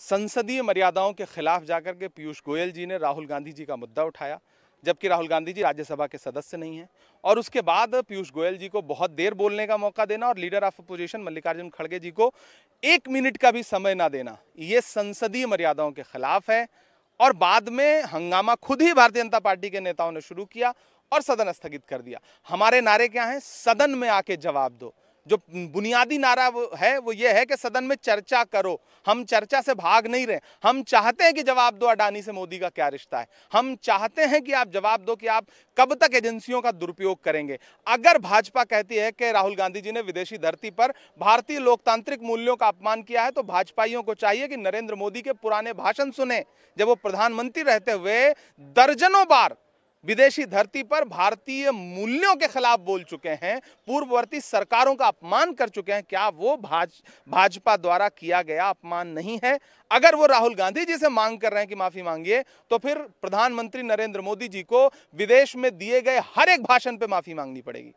संसदीय मर्यादाओं के खिलाफ जाकर के पीयूष गोयल जी ने राहुल गांधी जी का मुद्दा उठाया, जबकि राहुल गांधी जी राज्यसभा के सदस्य नहीं हैं। और उसके बाद पीयूष गोयल जी को बहुत देर बोलने का मौका देना और लीडर ऑफ़ अपोजिशन मल्लिकार्जुन खड़गे जी को एक मिनट का भी समय ना देना, ये संसदीय मर्यादाओं के खिलाफ है। और बाद में हंगामा खुद ही भारतीय जनता पार्टी के नेताओं ने शुरू किया और सदन स्थगित कर दिया। हमारे नारे क्या हैं? सदन में आके जवाब दो। जो बुनियादी नारा है, वो ये है कि सदन में चर्चा करो। हम चर्चा से भाग नहीं रहे। हम चाहते हैं कि जवाब दो अडानी से मोदी का क्या रिश्ता है। हम चाहते हैं कि आप जवाब दो कि आप कब तक एजेंसियों का दुरुपयोग करेंगे। अगर भाजपा कहती है कि राहुल गांधी जी ने विदेशी धरती पर भारतीय लोकतांत्रिक मूल्यों का अपमान किया है तो भाजपाइयों को चाहिए कि नरेंद्र मोदी के पुराने भाषण सुने। जब वो प्रधानमंत्री रहते हुए दर्जनों बार विदेशी धरती पर भारतीय मूल्यों के खिलाफ बोल चुके हैं, पूर्ववर्ती सरकारों का अपमान कर चुके हैं। क्या वो भाज, भाजपा द्वारा किया गया अपमान नहीं है? अगर वो राहुल गांधी जी से मांग कर रहे हैं कि माफ़ी मांगिए तो फिर प्रधानमंत्री नरेंद्र मोदी जी को विदेश में दिए गए हर एक भाषण पर माफ़ी मांगनी पड़ेगी।